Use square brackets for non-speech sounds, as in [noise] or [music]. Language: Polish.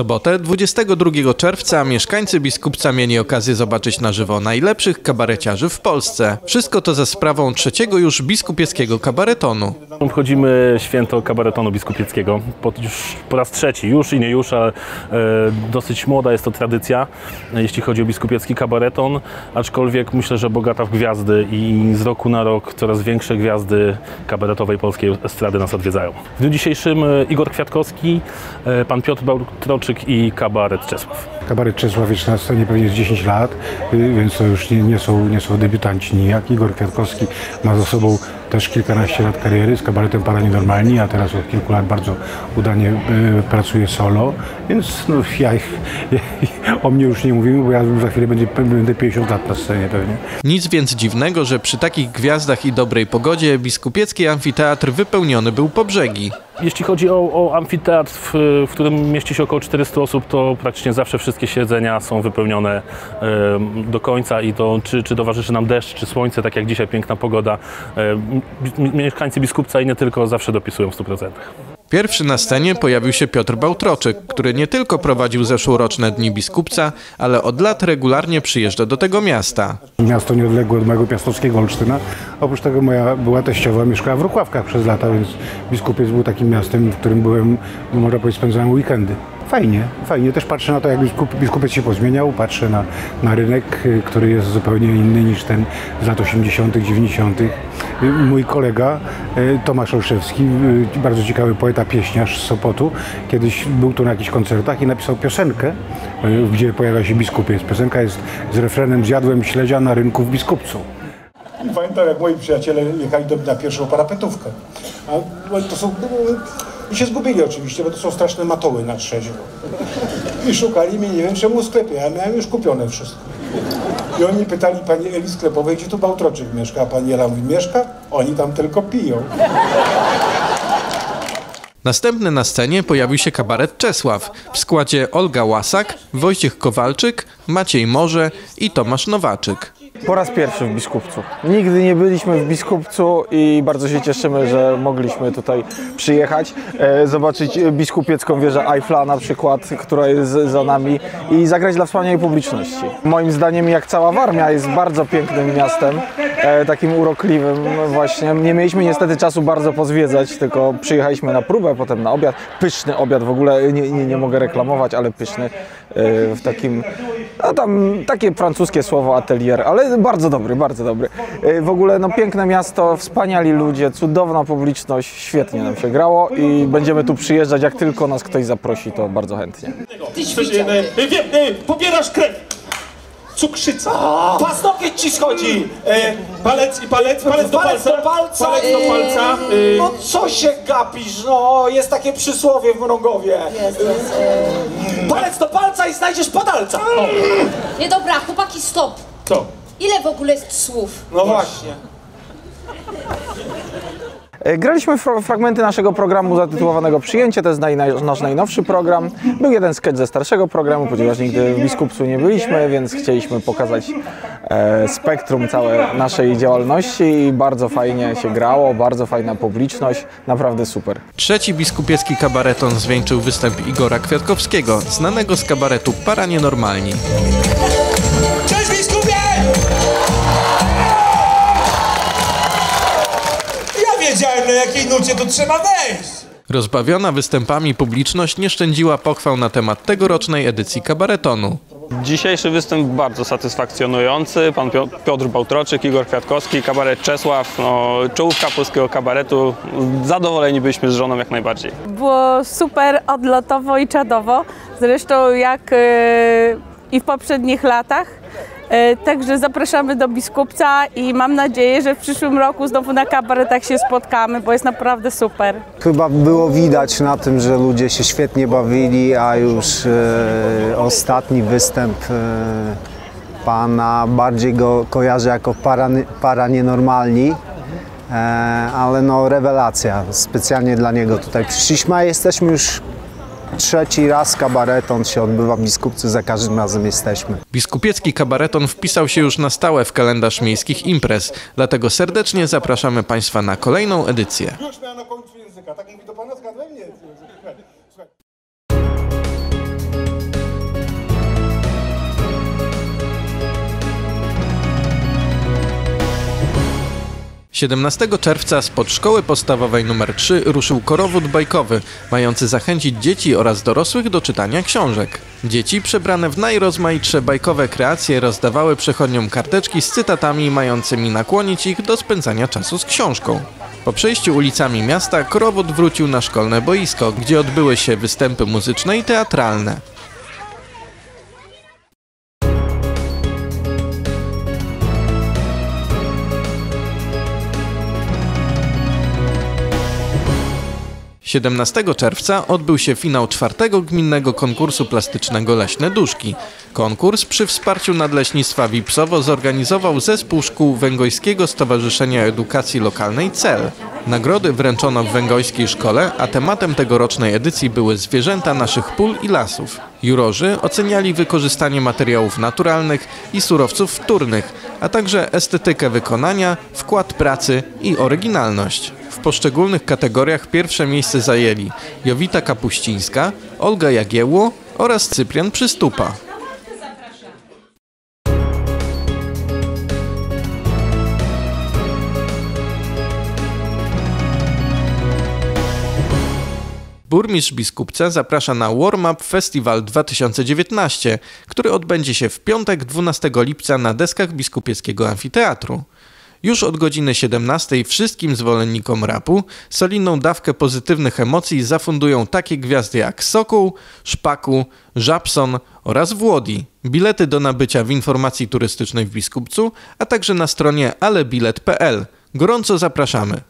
sobotę, 22 czerwca, mieszkańcy Biskupca mieli okazję zobaczyć na żywo najlepszych kabareciarzy w Polsce. Wszystko to za sprawą trzeciego już biskupieckiego kabaretonu. Obchodzimy święto kabaretonu biskupieckiego po, już po raz trzeci, już i nie już, ale e, dosyć młoda jest to tradycja, e, jeśli chodzi o biskupiecki kabareton, aczkolwiek myślę, że bogata w gwiazdy i z roku na rok coraz większe gwiazdy kabaretowej polskiej estrady nas odwiedzają. W dniu dzisiejszym e, Igor Kwiatkowski, e, pan Piotr I kabaret Czesław. Kabaret Czesław jest na scenie pewnie z 10 lat, y, więc to już nie, nie, są, nie są debiutanci nijak. Igor Kwiatkowski ma za sobą też kilkanaście lat kariery z kabaretem Paranienormalni, a teraz od kilku lat bardzo udanie y, pracuje solo, więc no, ja, ich- [laughs] o mnie już nie mówimy, bo ja za chwilę będzie, będę 50 lat na scenie pewnie. Nic więc dziwnego, że przy takich gwiazdach i dobrej pogodzie biskupiecki amfiteatr wypełniony był po brzegi. Jeśli chodzi o, o amfiteatr, w, w którym mieści się około 400 osób, to praktycznie zawsze wszystkie siedzenia są wypełnione do końca i to czy, czy towarzyszy nam deszcz, czy słońce, tak jak dzisiaj piękna pogoda. mieszkańcy Biskupca i nie tylko zawsze dopisują w 100%. Pierwszy na scenie pojawił się Piotr Bałtroczyk, który nie tylko prowadził zeszłoroczne Dni Biskupca, ale od lat regularnie przyjeżdża do tego miasta. Miasto nieodległe od mojego piastowskiego Olsztyna. Oprócz tego moja była teściowa mieszkała w Rukławkach przez lata, więc Biskupiec był takim miastem, w którym byłem, no, można powiedzieć, spędzałem weekendy. Fajnie, fajnie. Też patrzę na to, jak biskup, biskupiec się pozmieniał. Patrzę na, na rynek, y, który jest zupełnie inny niż ten z lat 80., 90. Y, Mój kolega y, Tomasz Olszewski, bardzo ciekawy poeta, pieśniarz z Sopotu, kiedyś był tu na jakichś koncertach i napisał piosenkę, gdzie pojawia się biskupiec. Piosenka jest z refrenem Zjadłem śledzia na rynku w Biskupcu. Pamiętam, jak moi przyjaciele jechali do na pierwszą parapetówkę. A no, to są... I się zgubili oczywiście, bo to są straszne matoły na trzeźwo. I szukali mnie, nie wiem czemu w sklepie, ja miałem już kupione wszystko. I oni pytali pani Eli sklepowej, gdzie tu Bałtroczyk mieszka, a pani Ela mówi, mieszka? Oni tam tylko piją. Następny na scenie pojawił się kabaret Czesław w składzie Olga Łasak, Wojciech Kowalczyk, Maciej Morze i Tomasz Nowaczyk. Po raz pierwszy w Biskupcu. Nigdy nie byliśmy w Biskupcu i bardzo się cieszymy, że mogliśmy tutaj przyjechać, e, zobaczyć biskupiecką wieżę Eiffla na przykład, która jest za nami i zagrać dla wspaniałej publiczności. Moim zdaniem jak cała Warmia jest bardzo pięknym miastem, e, takim urokliwym właśnie. Nie mieliśmy niestety czasu bardzo pozwiedzać, tylko przyjechaliśmy na próbę, potem na obiad. Pyszny obiad, w ogóle nie, nie, nie mogę reklamować, ale pyszny e, w takim, no tam takie francuskie słowo atelier, ale bardzo dobry, bardzo dobry. E, W ogóle no piękne miasto, wspaniali ludzie, cudowna publiczność, świetnie nam się grało i będziemy tu przyjeżdżać, jak tylko nas ktoś zaprosi, to bardzo chętnie. Ty. Wiem, y, pobierasz krew. Cukrzyca. Pasnokieć ci schodzi! E, palec i palec, palec do Palec palca. do palca! Palec do palca. y, No co się gapisz, no? Jest takie przysłowie w Mrągowie. Palec do palca i znajdziesz padalca. Nie dobra, chłopaki, stop. Co? Ile w ogóle jest słów? No właśnie. E, Graliśmy fra- fragmenty naszego programu zatytułowanego Przyjęcie, to jest naj, nasz najnowszy program. Był jeden sketch ze starszego programu, ponieważ nigdy w Biskupcu nie byliśmy, więc chcieliśmy pokazać e, spektrum całej naszej działalności i bardzo fajnie się grało, bardzo fajna publiczność, naprawdę super. Trzeci biskupiecki kabareton zwieńczył występ Igora Kwiatkowskiego, znanego z kabaretu Paranienormalni. Ja wiedziałem, na jakiej nucie tu trzeba wejść. Rozbawiona występami publiczność nie szczędziła pochwał na temat tegorocznej edycji kabaretonu. Dzisiejszy występ bardzo satysfakcjonujący. Pan Pio- Piotr Bałtroczyk, Igor Kwiatkowski, kabaret Czesław, no, czołówka polskiego kabaretu. Zadowoleni byliśmy z żoną jak najbardziej. Było super odlotowo i czadowo, zresztą jak e, i w poprzednich latach. E, Także zapraszamy do Biskupca i mam nadzieję, że w przyszłym roku znowu na kabaretach się spotkamy, bo jest naprawdę super. Chyba było widać na tym, że ludzie się świetnie bawili, a już e, ostatni występ e, pana bardziej go kojarzę jako para, para nienormalni. E, ale no rewelacja, specjalnie dla niego tutaj przyszliśmy, a jesteśmy już trzeci raz kabareton się odbywa w Biskupcu, za każdym razem jesteśmy. Biskupiecki kabareton wpisał się już na stałe w kalendarz miejskich imprez, dlatego serdecznie zapraszamy Państwa na kolejną edycję. Już miałem na końcu języka, tak mówi do pana, zgadłem? Nie. 17 czerwca spod szkoły podstawowej nr 3 ruszył korowód bajkowy, mający zachęcić dzieci oraz dorosłych do czytania książek. Dzieci przebrane w najrozmaitsze bajkowe kreacje rozdawały przechodniom karteczki z cytatami mającymi nakłonić ich do spędzania czasu z książką. Po przejściu ulicami miasta korowód wrócił na szkolne boisko, gdzie odbyły się występy muzyczne i teatralne. Siedemnastego czerwca odbył się finał czwartego gminnego konkursu plastycznego Leśne Duszki. Konkurs przy wsparciu Nadleśnictwa Wipsowo zorganizował zespół szkół Węgojskiego Stowarzyszenia Edukacji Lokalnej CEL. Nagrody wręczono w węgojskiej szkole, a tematem tegorocznej edycji były zwierzęta naszych pól i lasów. Jurorzy oceniali wykorzystanie materiałów naturalnych i surowców wtórnych, a także estetykę wykonania, wkład pracy i oryginalność. Poszczególnych kategoriach pierwsze miejsce zajęli Jowita Kapuścińska, Olga Jagiełło oraz Cyprian Przystupa. Burmistrz Biskupca zaprasza na Warm Up Festival 2019, który odbędzie się w piątek 12 lipca na deskach Biskupieckiego Amfiteatru. Już od godziny 17 wszystkim zwolennikom rapu solidną dawkę pozytywnych emocji zafundują takie gwiazdy jak Sokół, Szpaku, Żabson oraz Włodi. Bilety do nabycia w informacji turystycznej w Biskupcu, a także na stronie alebilet.pl. Gorąco zapraszamy.